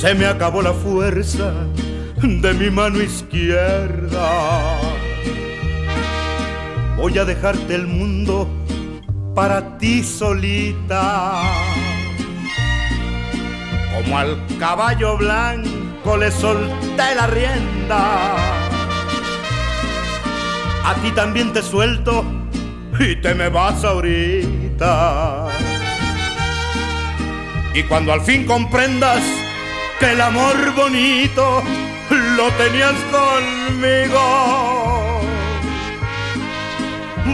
se me acabó la fuerza de mi mano izquierda. Voy a dejarte el mundo para ti solita. Como al caballo blanco le solté la rienda. A ti también te suelto y te me vas ahorita. Y cuando al fin comprendas que el amor bonito lo tenías conmigo,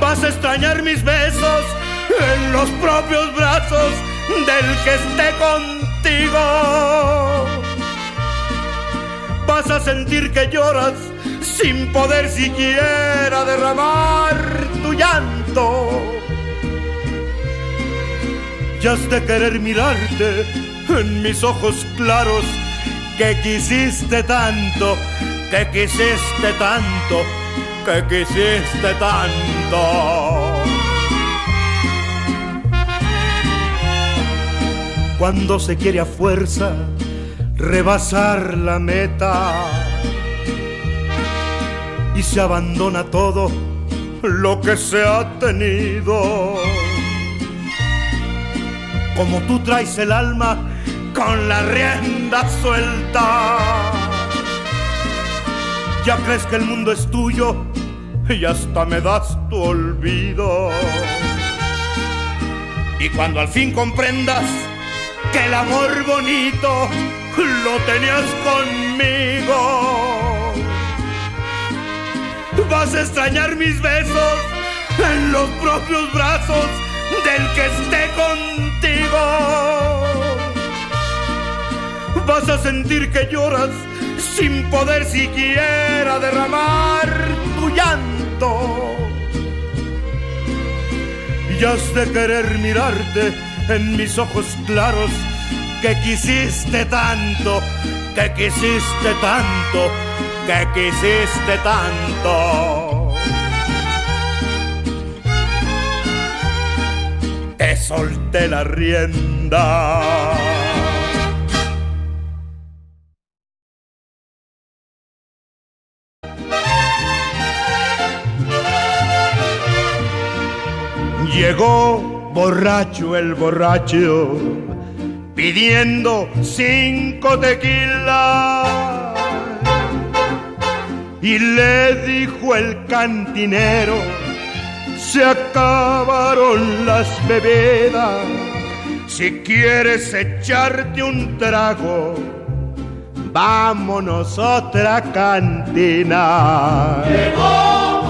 vas a extrañar mis besos en los propios brazos del que esté contigo. Vas a sentir que lloras sin poder siquiera derramar tu llanto. Ya has de querer mirarte en mis ojos claros que quisiste tanto, que quisiste tanto, que quisiste tanto. Cuando se quiere a fuerza rebasar la meta y se abandona todo lo que se ha tenido. Como tú traes el alma con la rienda suelta, ya crees que el mundo es tuyo y hasta me das tu olvido. Y cuando al fin comprendas que el amor bonito lo tenías conmigo, vas a extrañar mis besos en los propios brazos del que esté contigo. Vas a sentir que lloras sin poder siquiera derramar tu llanto. Y has de querer mirarte en mis ojos claros que quisiste tanto, que quisiste tanto que quisiste tanto. Te solté la rienda. Llegó borracho el borracho pidiendo cinco tequilas y le dijo el cantinero, se acabaron las bebidas, si quieres echarte un trago, vámonos a otra cantina. Llegó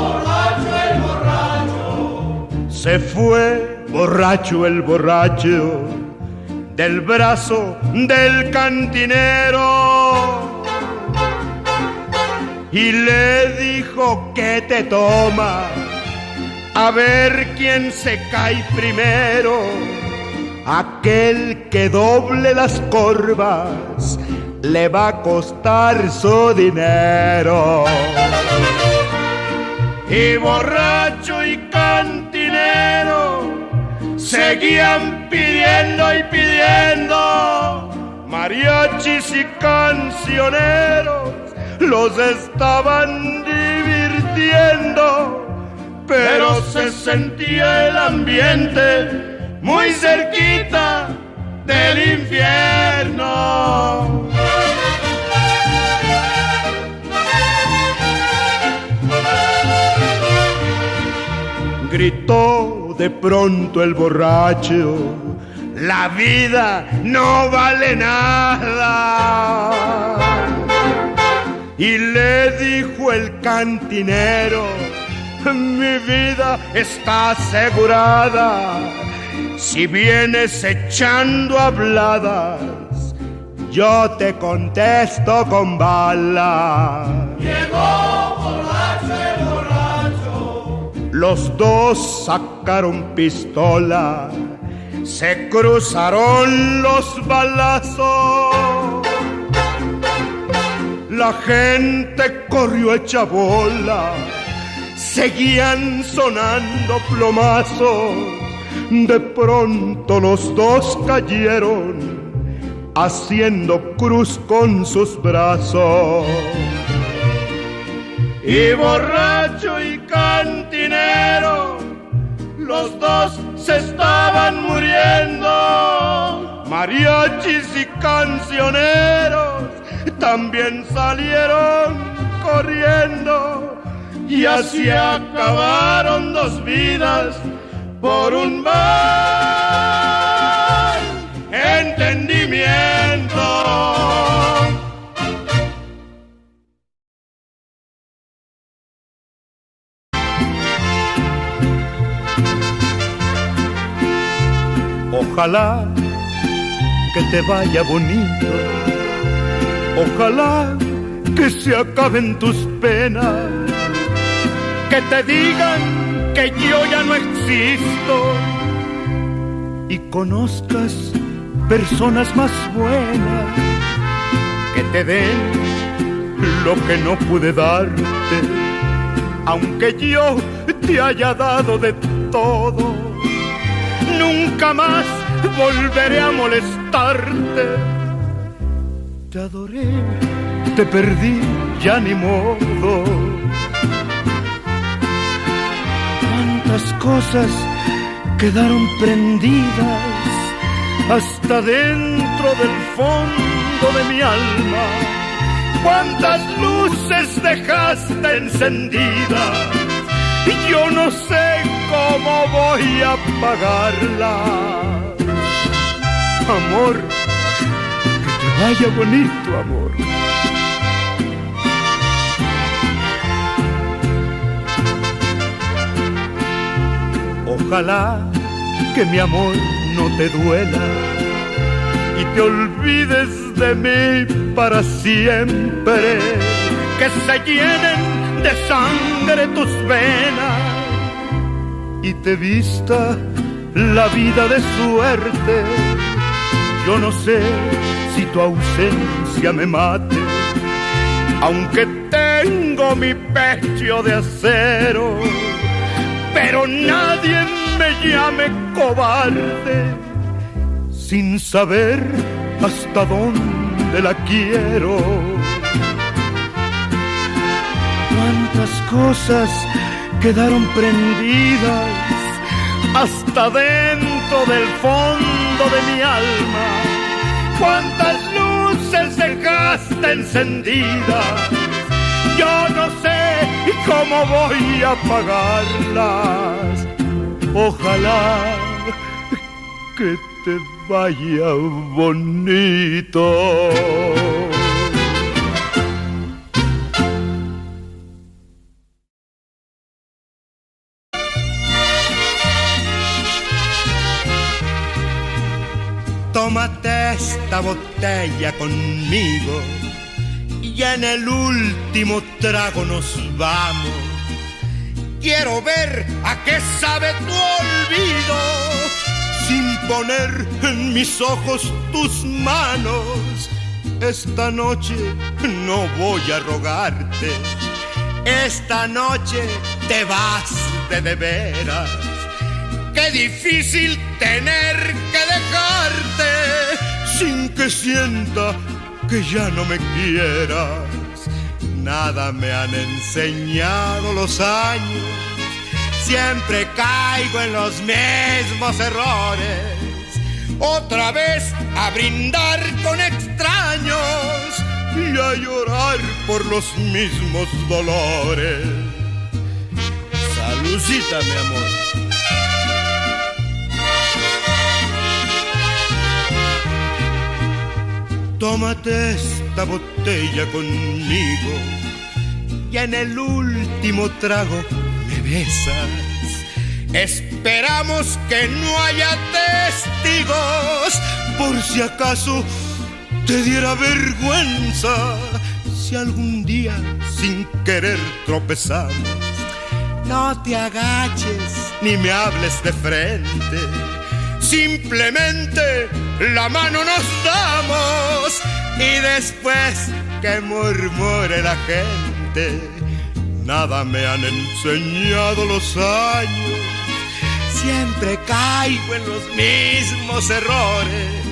fue borracho el borracho del brazo del cantinero y le dijo que te toma a ver quién se cae primero. Aquel que doble las corvas le va a costar su dinero. Y borracho y cantinero seguían pidiendo y pidiendo mariachis y cancioneros los estaban divirtiendo, pero se sentía el ambiente muy cerquita del infierno. Gritó de pronto el borracho, la vida no vale nada y le dijo el cantinero, mi vida está asegurada, si vienes echando habladas, yo te contesto con bala. Llegó Los dos sacaron pistola, se cruzaron los balazos la gente corrió hecha bola, seguían sonando plomazos. De pronto los dos cayeron haciendo cruz con sus brazos. Y borracho y cantinero, los dos se estaban muriendo. Mariachis y cancioneros también salieron corriendo. Y así acabaron dos vidas por un mal Ojalá que te vaya bonito. Ojalá que se acaben tus penas. Que te digan que yo ya no existo. Y conozcas personas más buenas que te den lo que no pude darte. Aunque yo te haya dado de todo nunca más volveré a molestarte. Te adoré, te perdí, ya ni modo. Cuántas cosas quedaron prendidas hasta dentro del fondo de mi alma. Cuántas luces dejaste encendidas y yo no sé cómo voy a pagarla. Amor, que te vaya bonito, amor. Ojalá que mi amor no te duela y te olvides de mí para siempre. Que se llenen de sangre tus venas y te vista la vida de suerte. Yo no sé si tu ausencia me mate, aunque tengo mi pecho de acero, pero nadie me llame cobarde sin saber hasta dónde la quiero. Cuántas cosas quedaron prendidas hasta dentro del fondo de mi alma. Cuántas luces dejaste encendidas, yo no sé cómo voy a apagarlas. Ojalá que te vaya bonito. Botella conmigo. Y en el último trago nos vamos. Quiero ver a qué sabe tu olvido. Sin poner en mis ojos tus manos. Esta noche no voy a rogarte, esta noche te vas de de veras. Qué difícil tener que dejarte sin que sienta que ya no me quieras. Nada me han enseñado los años, siempre caigo en los mismos errores. Otra vez a brindar con extraños y a llorar por los mismos dolores. Saludcita, mi amor. Tómate esta botella conmigo y en el último trago me besas. Esperamos que no haya testigos por si acaso te diera vergüenza si algún día sin querer tropezamos. No te agaches ni me hables de frente Simplemente la mano nos damos y después que murmure la gente, nada me han enseñado los años. Siempre caigo en los mismos errores.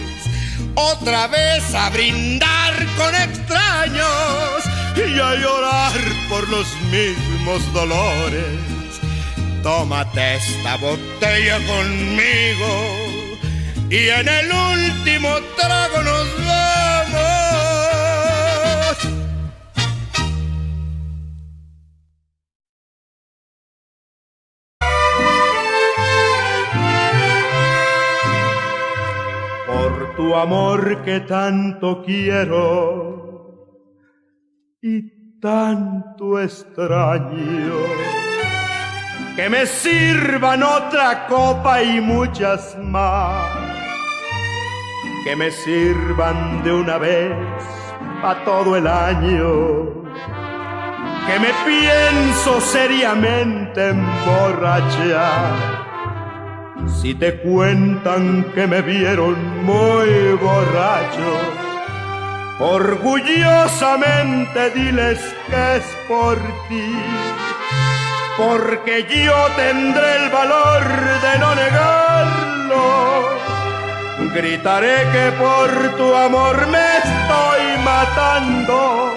otra vez a brindar con extraños y a llorar por los mismos dolores. Tómate esta botella conmigo y en el último trago nos vamos. Por tu amor que tanto quiero y tanto extraño que me sirvan otra copa y muchas más, que me sirvan de una vez a todo el año, que me pienso seriamente emborrachar. Si te cuentan que me vieron muy borracho, orgullosamente diles que es por ti porque yo tendré el valor de no negarlo. Gritaré que por tu amor me estoy matando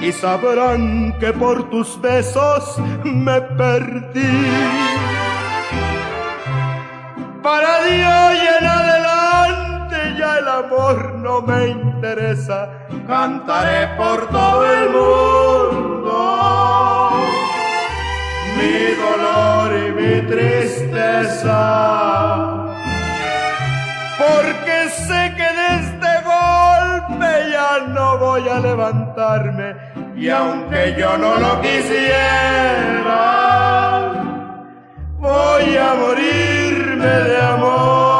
y sabrán que por tus besos me perdí. Para Dios y en adelante ya el amor no me interesa, cantaré por todo el mundo mi dolor y mi tristeza. Porque sé que de este golpe ya no voy a levantarme y aunque yo no lo quisiera, voy a morirme de amor.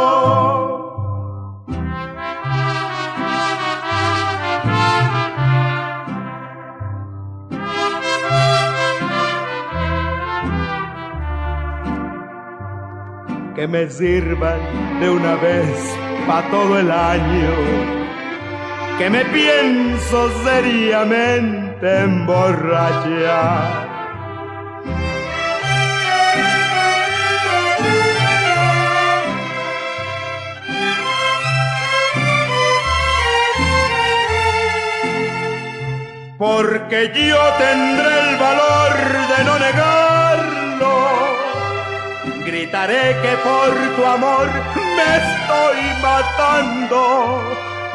Que me sirvan de una vez pa' todo el año, que me pienso seriamente emborrachar. Porque yo tendré el valor de no negarlo gritaré que por tu amor me estoy matando.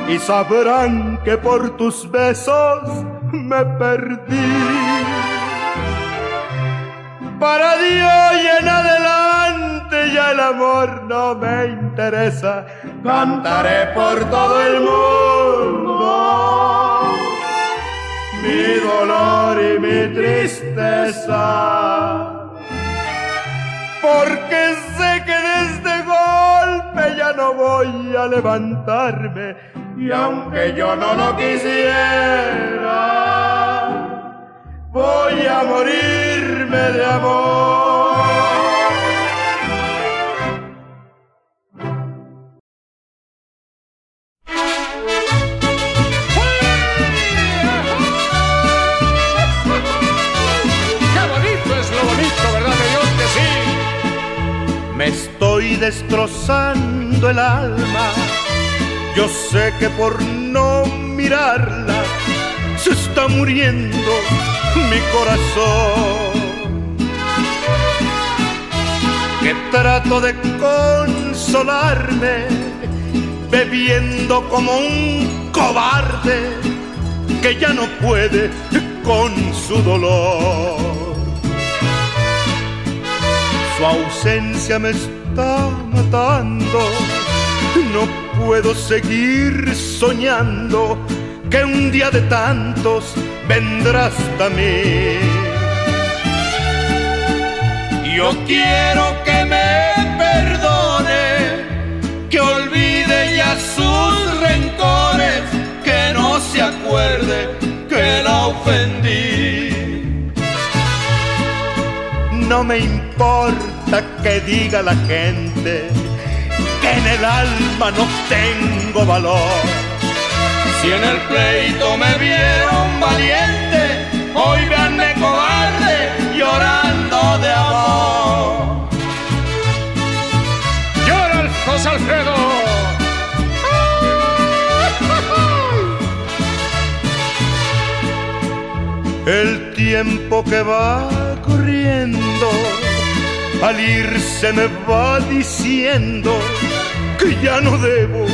Y sabrán que por tus besos me perdí. Para Dios y en adelante ya el amor no me interesa, cantaré por todo el mundo. Mi dolor y mi tristeza porque sé que de este golpe ya no voy a levantarme y aunque yo no lo quisiera, voy a morirme de amor. Destrozando el alma. Yo sé que por no mirarla se está muriendo mi corazón. Que trato de consolarme bebiendo como un cobarde que ya no puede con su dolor. Su ausencia me está matando. No puedo seguir soñando que un día de tantos vendrás hasta mí. Yo quiero que me perdone, que olvide ya sus rencores, que no se acuerde que la ofendí. No me importa hasta que diga la gente que en el alma no tengo valor. Si en el pleito me vieron valiente, hoy veanme cobarde llorando de amor. Llora José Alfredo. El tiempo que va corriendo al irse me va diciendo que ya no debo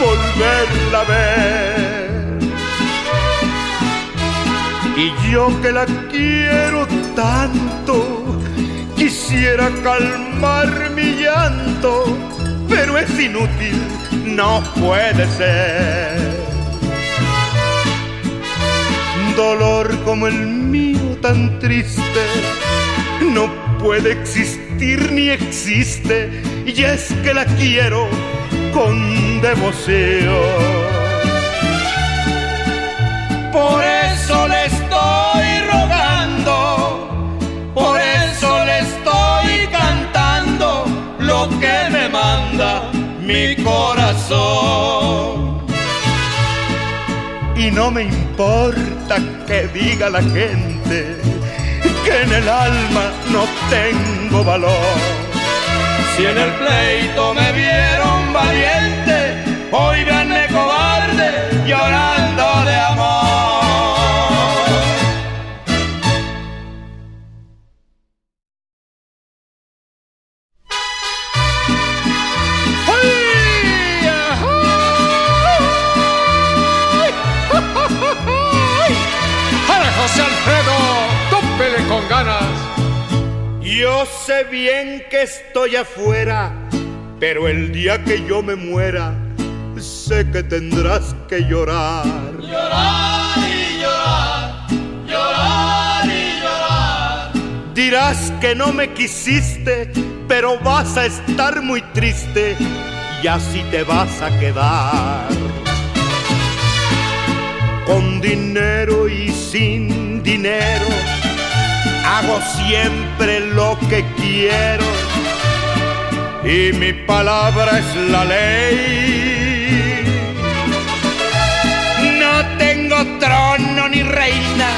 volverla a ver. Y yo que la quiero tanto, quisiera calmar mi llanto, pero es inútil, no puede ser. Dolor como el mío tan triste, no puede existir ni existe, y es que la quiero con devoción. Por eso le estoy rogando, por eso le estoy cantando lo que me manda mi corazón. Y no me importa que diga la gente en el alma no tengo valor. Si en el pleito me vieron valiente, hoy veanme cobarde llorando Yo sé bien que estoy afuera, pero el día que yo me muera, sé que tendrás que llorar. Llorar y llorar, llorar y llorar. Dirás que no me quisiste, pero vas a estar muy triste y así te vas a quedar. Con dinero y sin dinero, hago siempre lo que quiero y mi palabra es la ley. No tengo trono ni reina,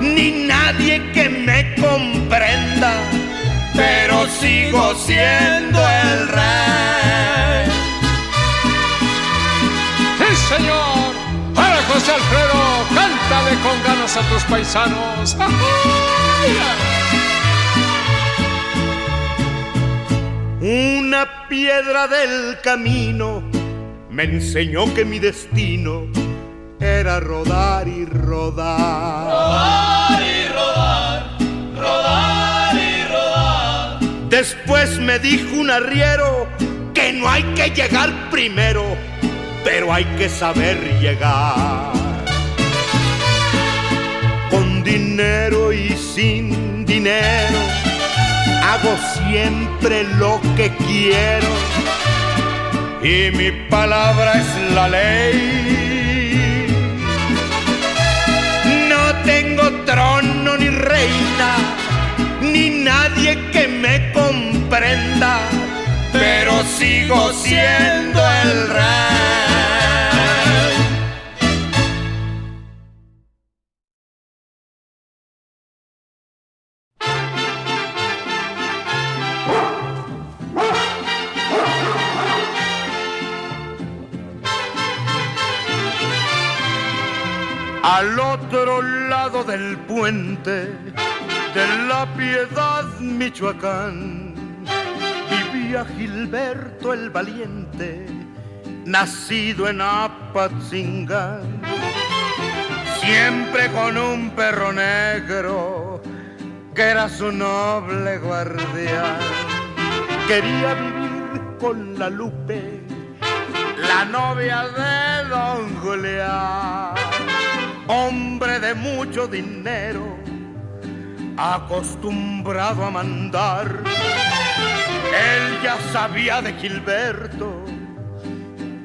ni nadie que me comprenda, pero sigo siendo el rey. Con ganas a tus paisanos! Una piedra del camino me enseñó que mi destino era rodar y rodar. Rodar y rodar, rodar y rodar. Después me dijo un arriero que no hay que llegar primero, pero hay que saber llegar. Dinero y sin dinero, hago siempre lo que quiero. Y mi palabra es la ley. No tengo trono ni reina, ni nadie que me comprenda, pero sigo siendo el rey. De la Piedad, Michoacán, vivía Gilberto el Valiente, nacido en Apatzingán. Siempre con un perro negro que era su noble guardián. Quería vivir con la Lupe, la novia de don Julián hombre de mucho dinero, acostumbrado a mandar. Él ya sabía de Gilberto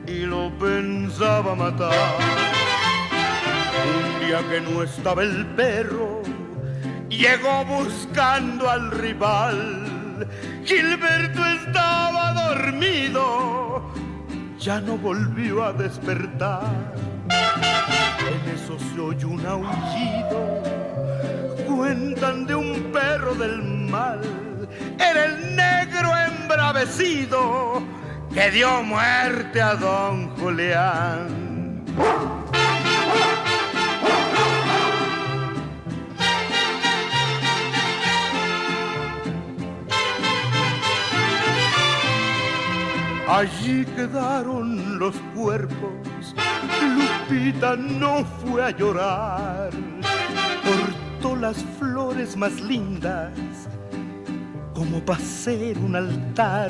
y lo pensaba matar. Un día que no estaba el perro, llegó buscando al rival. Gilberto estaba dormido, ya no volvió a despertar. En eso se oye un aullido, cuentan de un perro del mal. Era el negro embravecido que dio muerte a don Julián. Allí quedaron los cuerpos Lupita no fue a llorar. Cortó las flores más lindas como para ser un altar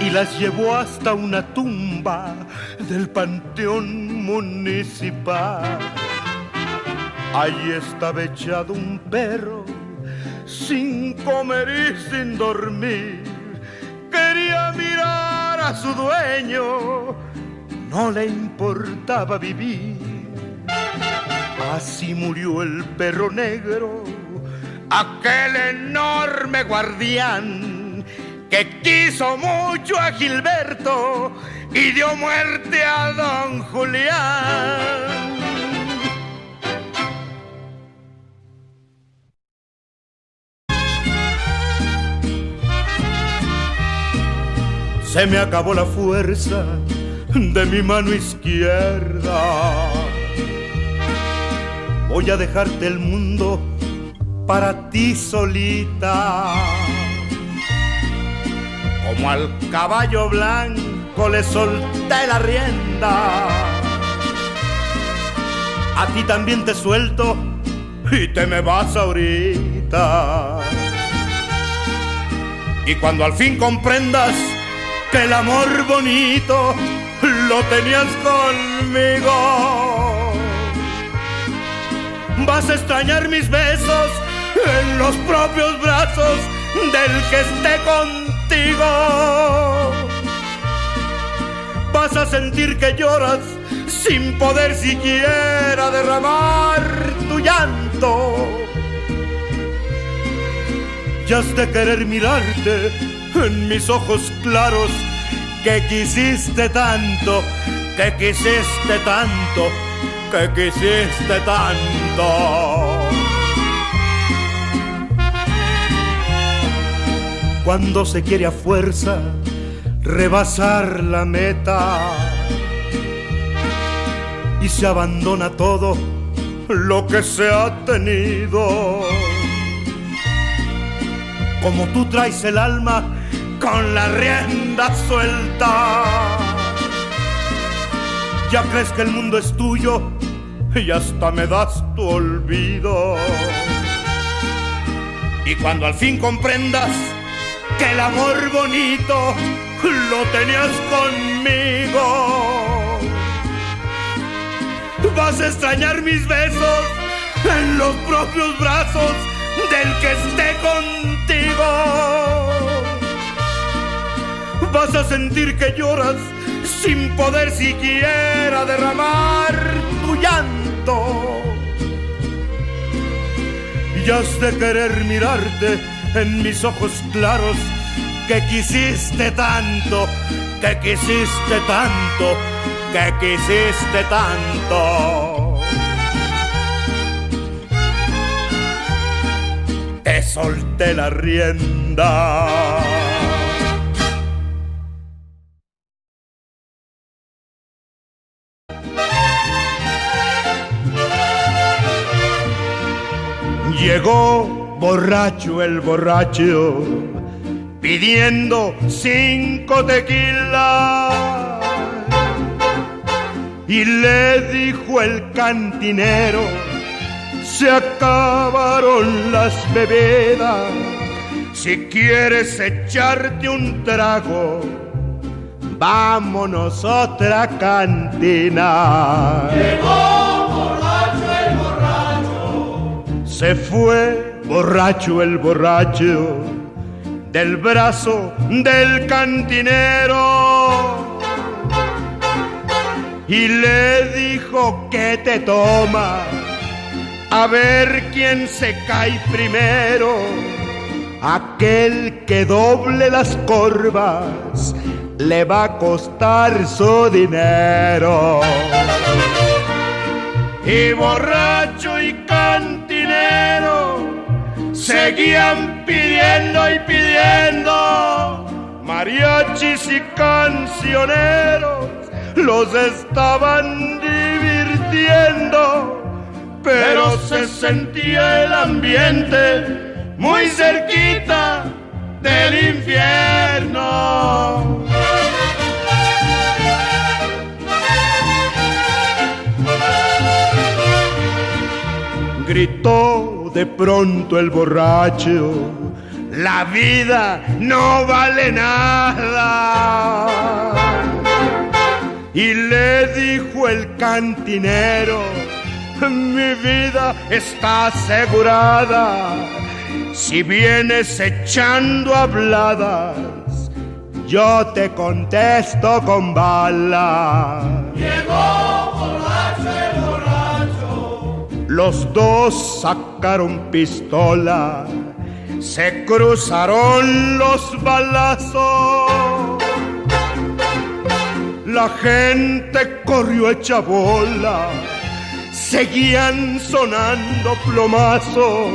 y las llevó hasta una tumba del panteón municipal. Allí estaba echado un perro sin comer y sin dormir. Quería mirar a su dueño, no le importaba vivir. Así murió el perro negro, aquel enorme guardián que quiso mucho a Gilberto y dio muerte a don Julián. Se me acabó la fuerza de mi mano izquierda. Voy a dejarte el mundo para ti solita. Como al caballo blanco le solté la rienda. A ti también te suelto y te me vas ahorita. Y cuando al fin comprendas que el amor bonito lo tenías conmigo. Vas a extrañar mis besos en los propios brazos del que esté contigo. Vas a sentir que lloras sin poder siquiera derramar tu llanto. Y has de querer mirarte en mis ojos claros que quisiste tanto, que quisiste tanto, que quisiste tanto. Cuando se quiere a fuerza rebasar la meta y se abandona todo lo que se ha tenido. Como tú traes el alma con la rienda suelta. Ya crees que el mundo es tuyo y hasta me das tu olvido. Y cuando al fin comprendas que el amor bonito lo tenías conmigo, vas a extrañar mis besos en los propios brazos del que esté contigo vas a sentir que lloras sin poder siquiera derramar tu llanto. Y has de querer mirarte en mis ojos claros que quisiste tanto, que quisiste tanto, que quisiste tanto. Te solté la rienda. Llegó borracho el borracho pidiendo cinco tequilas y le dijo el cantinero se acabaron las bebidas. Si quieres echarte un trago vámonos otra cantina se fue borracho el borracho del brazo del cantinero y le dijo que te toma a ver quién se cae primero. Aquel que doble las corvas le va a costar su dinero y borracho y seguían pidiendo y pidiendo mariachis y cancioneros los estaban divirtiendo pero se sentía el ambiente muy cerquita del infierno. Gritó de pronto el borracho, la vida no vale nada. Y le dijo el cantinero, mi vida está asegurada. Si vienes echando habladas, yo te contesto con bala. Llegó borracho. Los dos sacaron pistola, se cruzaron los balazos. La gente corrió hecha bola seguían sonando plomazos.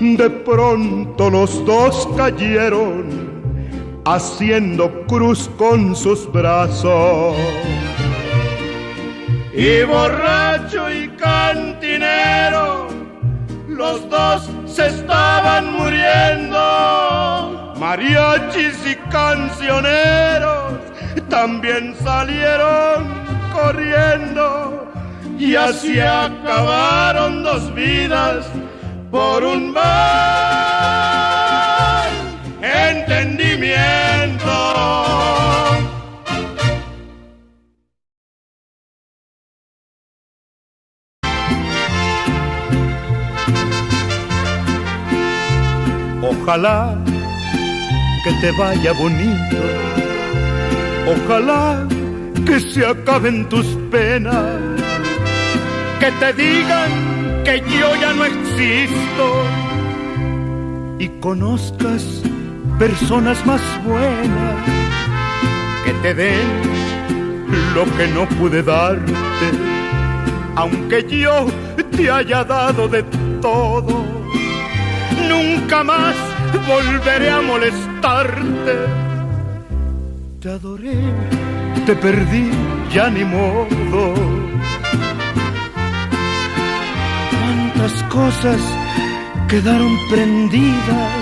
De pronto los dos cayeron, haciendo cruz con sus brazos. Y borracho y cantinero, los dos se estaban muriendo. Mariachis y cancioneros también salieron corriendo y así acabaron dos vidas por un mal entendimiento. Ojalá que te vaya bonito, ojalá que se acaben tus penas. Que te digan que yo ya no existo. Y conozcas personas más buenas. Que te den lo que no pude darte, aunque yo te haya dado de todo, nunca más volveré a molestarte. Te adoré, te perdí, ya ni modo Las cosas quedaron prendidas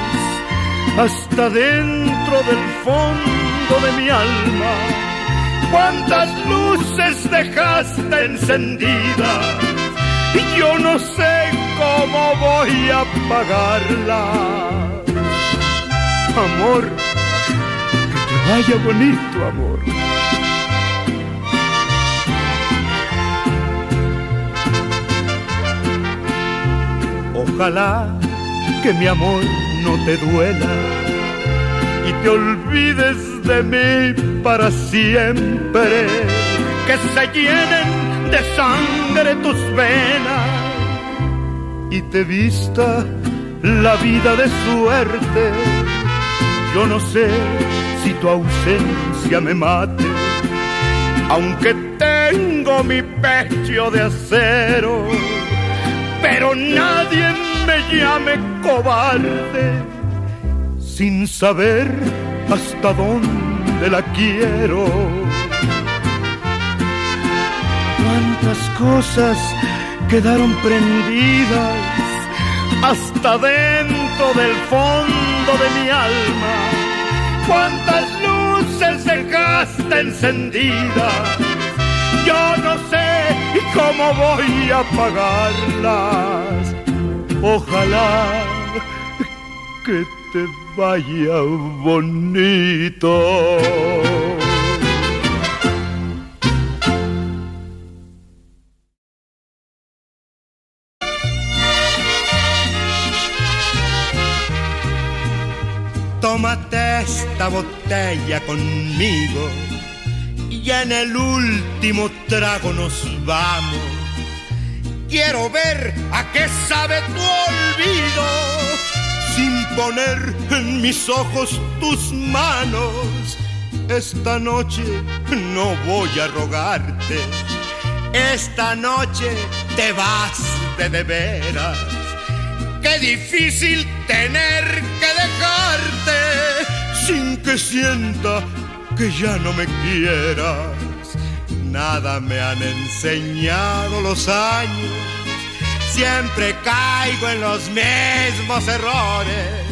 hasta dentro del fondo de mi alma. Cuántas luces dejaste encendidas yo no sé cómo voy a apagarlas. Amor, que te vaya bonito, amor. Ojalá que mi amor no te duela y te olvides de mí para siempre. Que se llenen de sangre tus venas y te vista la vida de suerte. Yo no sé si tu ausencia me mate, aunque tengo mi pecho de acero pero nadie me llame cobarde sin saber hasta dónde la quiero. Cuántas cosas quedaron prendidas hasta dentro del fondo de mi alma. Cuántas luces dejaste encendidas. Yo no sé ¿Y cómo voy a pagarlas? Ojalá que te vaya bonito. Botella conmigo y en el último trago nos vamos. Quiero ver a qué sabe tu olvido sin poner en mis ojos tus manos. Esta noche no voy a rogarte, esta noche te vas de de veras. Qué difícil tener que dejarte sin que sienta que ya no me quieras. Nada me han enseñado los años, siempre caigo en los mismos errores.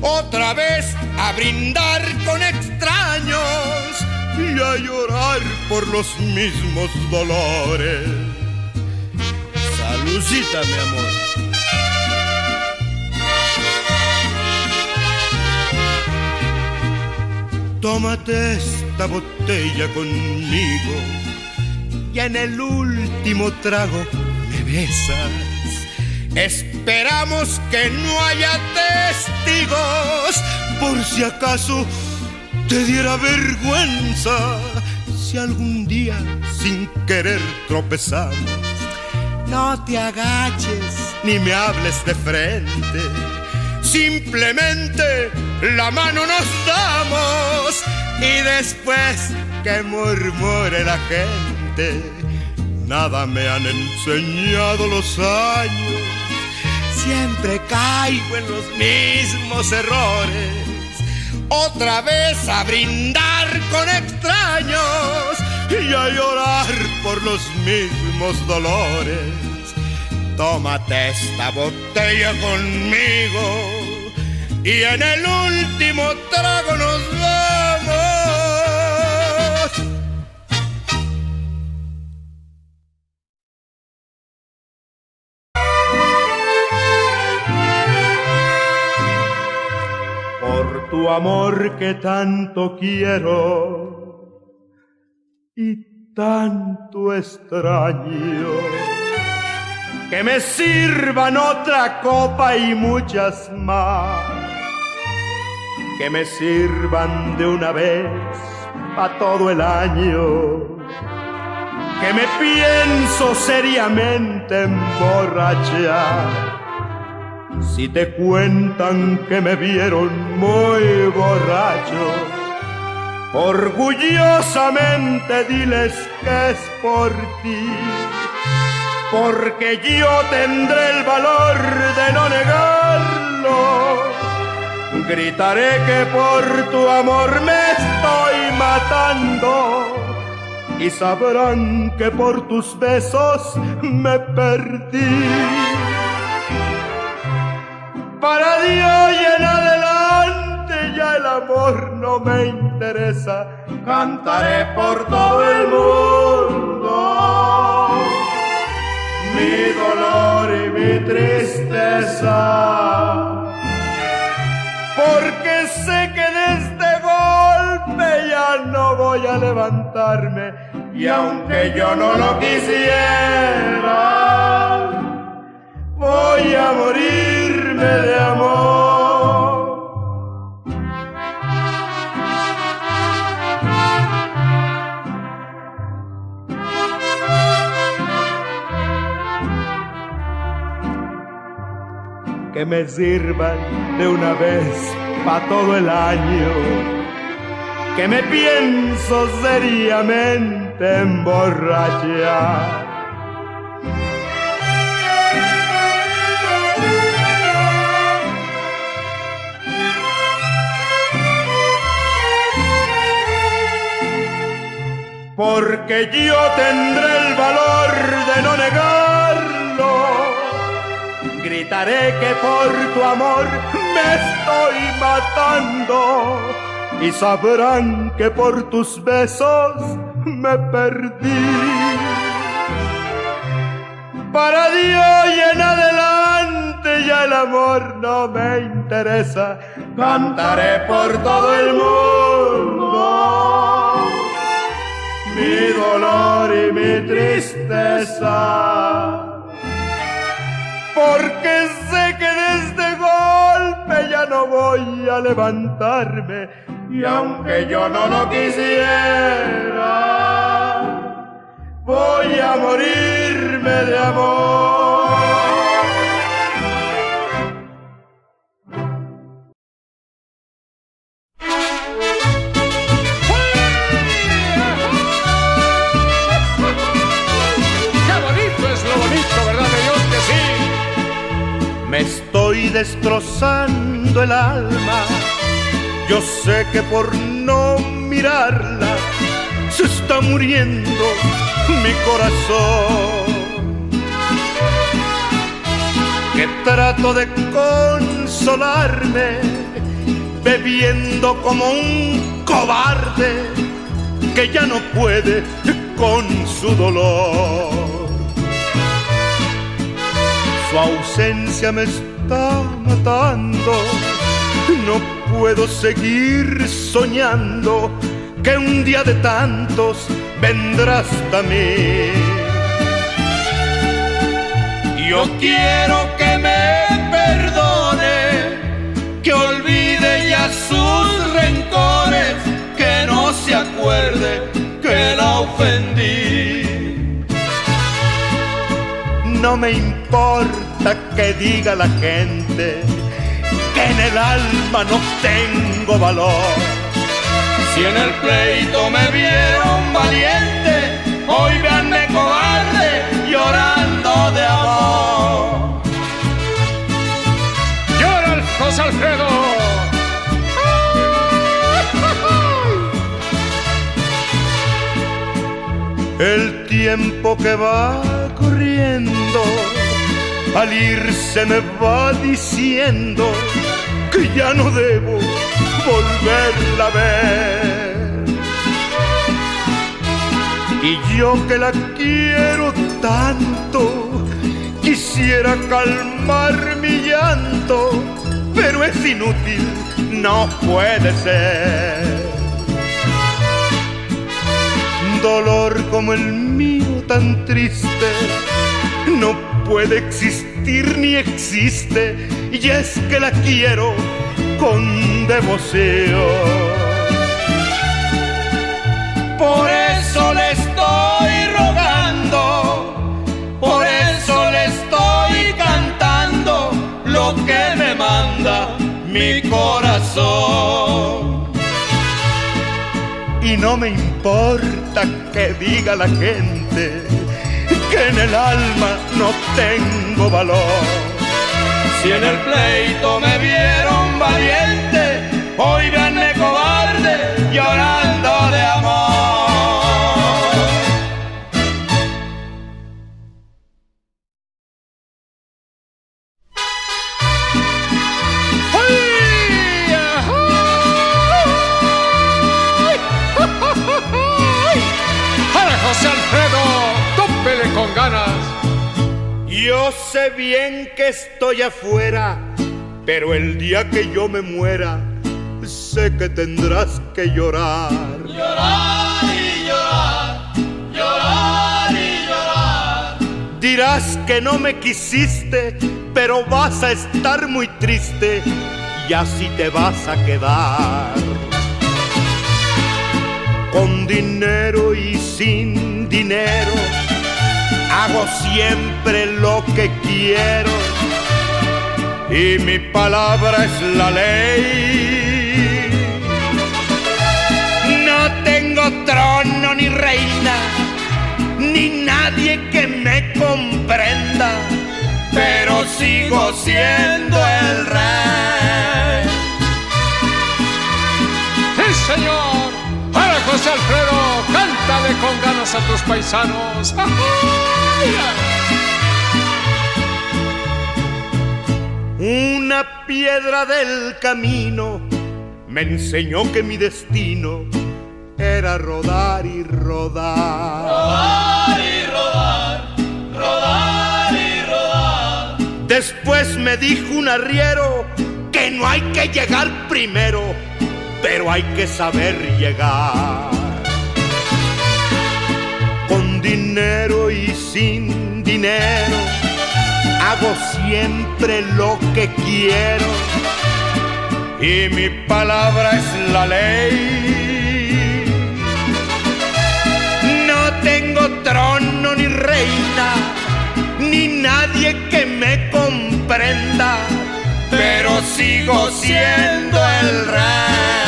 otra vez a brindar con extraños y a llorar por los mismos dolores. Saludcita, mi amor. Tómate esta botella conmigo y en el último trago me besas. Esperamos que no haya testigos por si acaso te diera vergüenza si algún día sin querer tropezamos. No te agaches ni me hables de frente Simplemente la mano nos damos y después que murmure la gente, nada me han enseñado los años. Siempre caigo en los mismos errores. Otra vez a brindar con extraños y a llorar por los mismos dolores. Tómate esta botella conmigo y en el último trago nos vamos. Por tu amor que tanto quiero y tanto extraño que me sirvan otra copa y muchas más que me sirvan de una vez a todo el año. Que me pienso seriamente emborrachar. Si te cuentan que me vieron muy borracho, orgullosamente diles que es por ti. Porque yo tendré el valor de no negarlo Gritaré que por tu amor me estoy matando y sabrán que por tus besos me perdí. Para Dios y en adelante ya el amor no me interesa. Cantaré por todo el mundo mi dolor y mi tristeza porque sé que de este golpe ya no voy a levantarme y aunque yo no lo quisiera, voy a morirme de amor. Que me sirvan de una vez pa' todo el año, que me pienso seriamente emborrachar. Porque yo tendré el valor de no negarlo gritaré que por tu amor me estoy matando. Y sabrán que por tus besos me perdí. Para Dios y en adelante ya el amor no me interesa, cantaré por todo el mundo. Mi dolor y mi tristeza porque sé que de este golpe ya no voy a levantarme y aunque yo no lo quisiera, voy a morirme de amor. Estoy destrozando el alma. Yo sé que por no mirarla se está muriendo mi corazón. Que trato de consolarme bebiendo como un cobarde que ya no puede con su dolor. Su ausencia me está matando, no puedo seguir soñando que un día de tantos vendrás hasta mí. Yo quiero que me perdone, que olvide ya sus rencores, que no se acuerde que la ofendí. No me importa que diga la gente que en el alma no tengo valor si en el pleito me vieron valiente, hoy veanme cobarde llorando de amor. Llora José Alfredo. El tiempo que va corriendo, al irse me va diciendo que ya no debo volverla a ver. Y yo que la quiero tanto, quisiera calmar mi llanto, pero es inútil, no puede ser. Dolor como el mío tan triste, no puede existir ni existe, y es que la quiero con devoción. Por eso le estoy rogando, por eso le estoy cantando lo que me manda mi corazón. Y no me importa que diga la gente en el alma no tengo valor si en el pleito me vieron valiente, hoy veanme cobarde llorando de amor. Sé bien que estoy afuera, pero el día que yo me muera, sé que tendrás que llorar. Llorar y llorar, llorar y llorar. Dirás que no me quisiste, pero vas a estar muy triste y así te vas a quedar. Con dinero y sin dinero hago siempre lo que quiero y mi palabra es la ley. No tengo trono ni reina, ni nadie que me comprenda, pero sigo siendo el rey. ¡Sí, señor! ¡Para José Alfredo! ¡Cántale con ganas a tus paisanos! Una piedra del camino me enseñó que mi destino era rodar y rodar. Rodar y rodar, rodar y rodar. Después me dijo un arriero que no hay que llegar primero, pero hay que saber llegar. Con dinero y sin dinero, hago siempre lo que quiero. Y mi palabra es la ley. No tengo trono ni reina, ni nadie que me comprenda, pero sigo siendo el rey.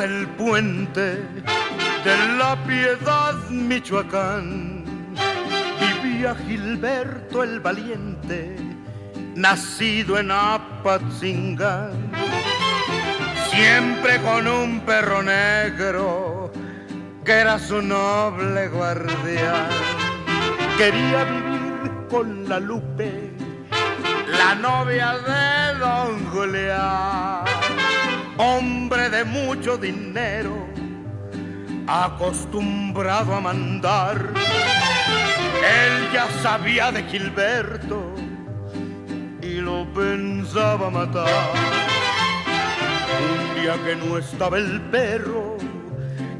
Del puente de la Piedad, Michoacán, vivía Gilberto el Valiente nacido en Apatzinga, siempre con un perro negro que era su noble guardián. Quería vivir con la Lupe, la novia de don Julián, hombre de mucho dinero, acostumbrado a mandar. Él ya sabía de Gilberto y lo pensaba matar. Un día que no estaba el perro,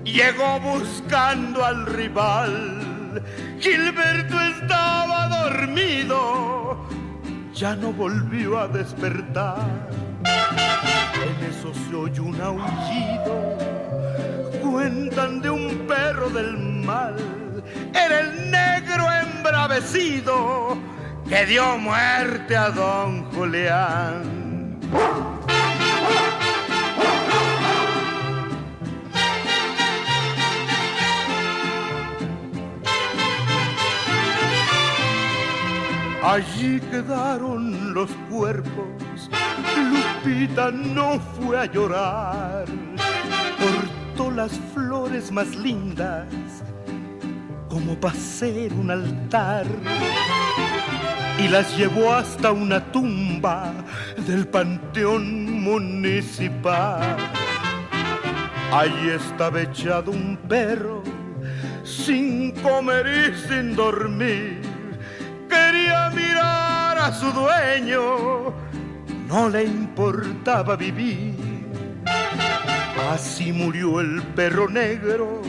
llegó buscando al rival. Gilberto estaba dormido, ya no volvió a despertar. En eso se oyó un aullido, cuentan de un perro del mal. Era el negro embravecido que dio muerte a don Julián. Allí quedaron los cuerpos. Lupita no fue a llorar. Cortó las flores más lindas como para ser un altar y las llevó hasta una tumba del panteón municipal. Allí estaba echado un perro sin comer y sin dormir quería mirar a su dueño, no le importaba vivir. Así murió el perro negro,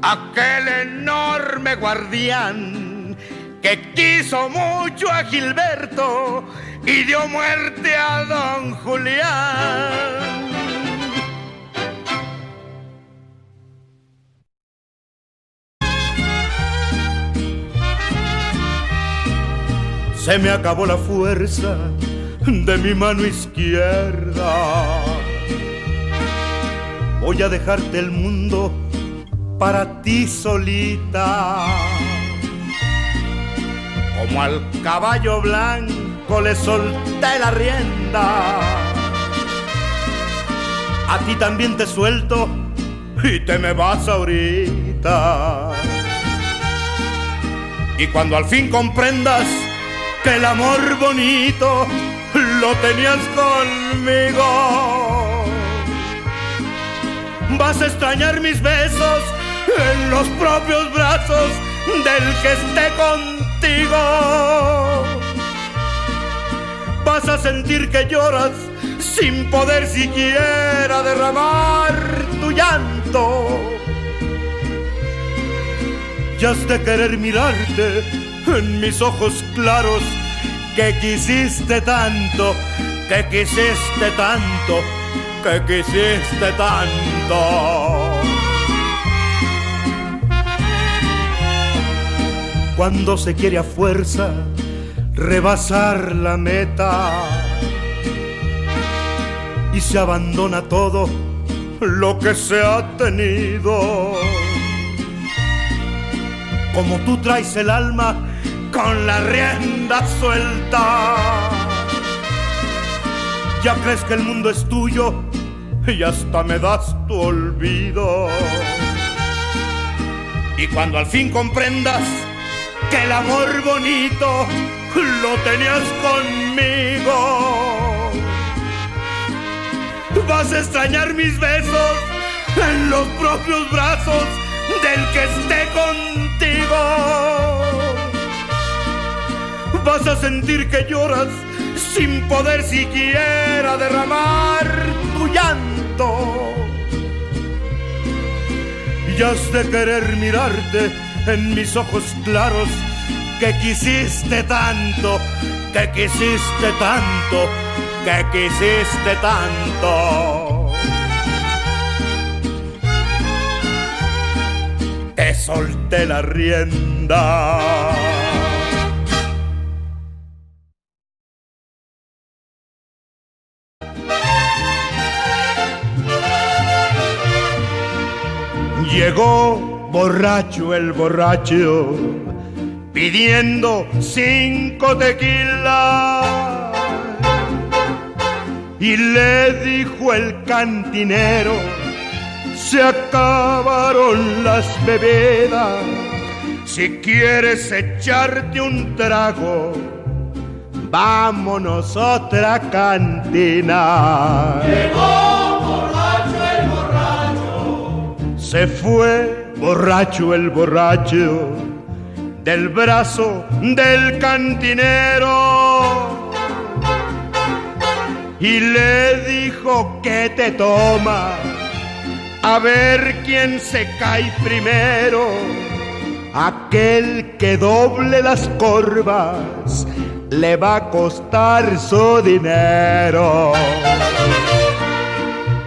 aquel enorme guardián que quiso mucho a Gilberto y dio muerte a don Julián. se me acabó la fuerza de mi mano izquierda. Voy a dejarte el mundo para ti solita. Como al caballo blanco le solté la rienda. A ti también te suelto y te me vas ahorita. Y cuando al fin comprendas que el amor bonito lo tenías conmigo. Vas a extrañar mis besos en los propios brazos del que esté contigo. Vas a sentir que lloras sin poder siquiera derramar tu llanto. Ya has de querer mirarte en mis ojos claros que quisiste tanto, que quisiste tanto, que quisiste tanto. Cuando se quiere a fuerza rebasar la meta y se abandona todo lo que se ha tenido. Como tú traes el alma con la rienda suelta. Ya crees que el mundo es tuyo y hasta me das tu olvido. Y cuando al fin comprendas que el amor bonito lo tenías conmigo, vas a extrañar mis besos en los propios brazos del que esté contigo vas a sentir que lloras sin poder siquiera derramar tu llanto. Y has de querer mirarte en mis ojos claros que quisiste tanto, que quisiste tanto, que quisiste tanto. Te solté la rienda. Llegó borracho el borracho pidiendo cinco tequilas. y le dijo el cantinero, se acabaron las bebidas, si quieres echarte un trago, vámonos otra cantina. Llegó Se fue borracho el borracho del brazo del cantinero y le dijo que te toma a ver quién se cae primero. Aquel que doble las corvas le va a costar su dinero.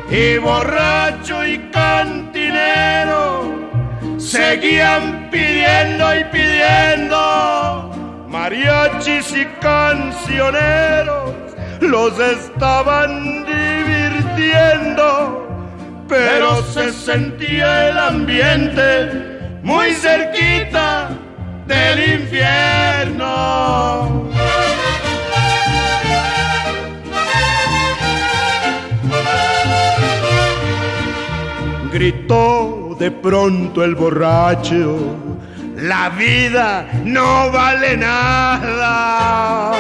Y borracho y seguían pidiendo y pidiendo mariachis y cancioneros. Los estaban divirtiendo pero se sentía el ambiente muy cerquita del infierno. Gritó de pronto el borracho, la vida no vale nada.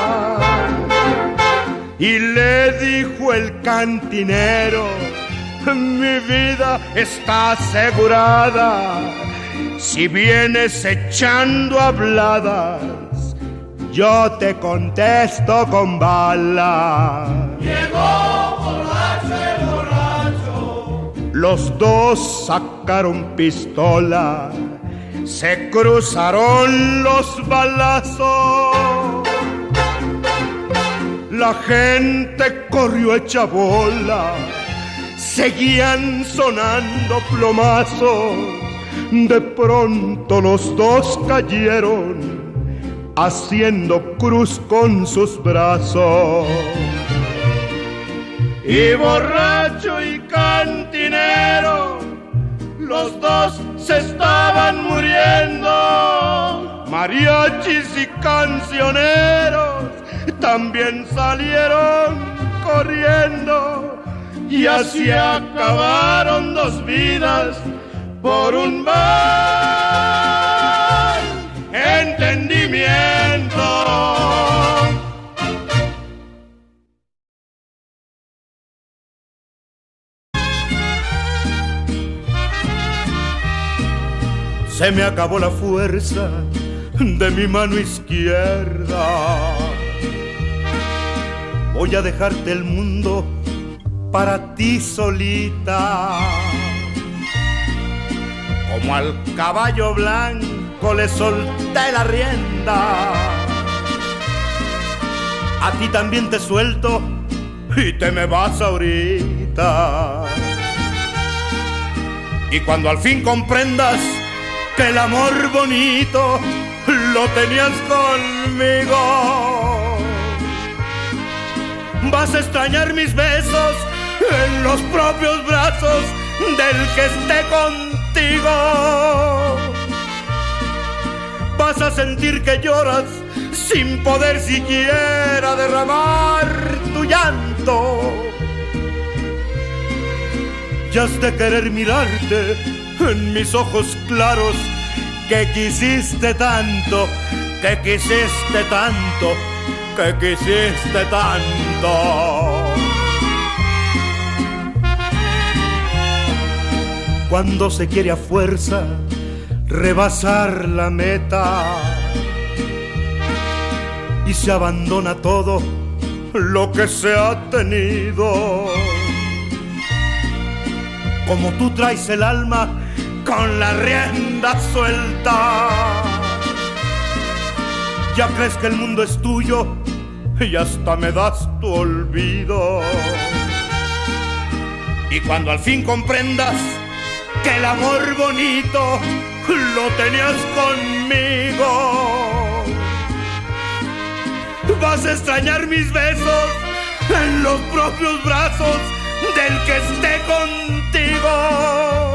Y le dijo el cantinero, mi vida está asegurada, si vienes echando habladas, yo te contesto con bala. llegó Los dos sacaron pistola, se cruzaron los balazos. La gente corrió hecha bola, seguían sonando plomazos. De pronto los dos cayeron, haciendo cruz con sus brazos y borracho y cantinero, los dos se estaban muriendo. Mariachis y cancioneros también salieron corriendo y así acabaron dos vidas por un mal Se me acabó la fuerza de mi mano izquierda. Voy a dejarte el mundo para ti solita. Como al caballo blanco le solté la rienda. A ti también te suelto y te me vas ahorita. Y cuando al fin comprendas que el amor bonito lo tenías conmigo. Vas a extrañar mis besos en los propios brazos del que esté contigo. Vas a sentir que lloras sin poder siquiera derramar tu llanto. Y has de querer mirarte en mis ojos claros que quisiste tanto, que quisiste tanto, que quisiste tanto. Cuando se quiere a fuerza rebasar la meta y se abandona todo lo que se ha tenido como tú traes el alma con la rienda suelta. Ya crees que el mundo es tuyo y hasta me das tu olvido. Y cuando al fin comprendas que el amor bonito lo tenías conmigo, vas a extrañar mis besos en los propios brazos del que esté contigo.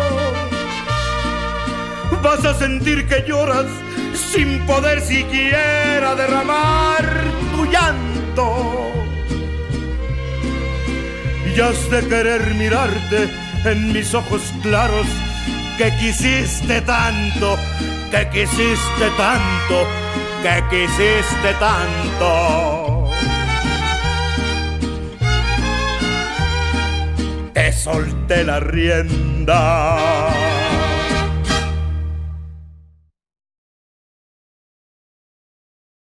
Vas a sentir que lloras sin poder siquiera derramar tu llanto. y has de querer mirarte en mis ojos claros que quisiste tanto, que quisiste tanto, que quisiste tanto. Te solté la rienda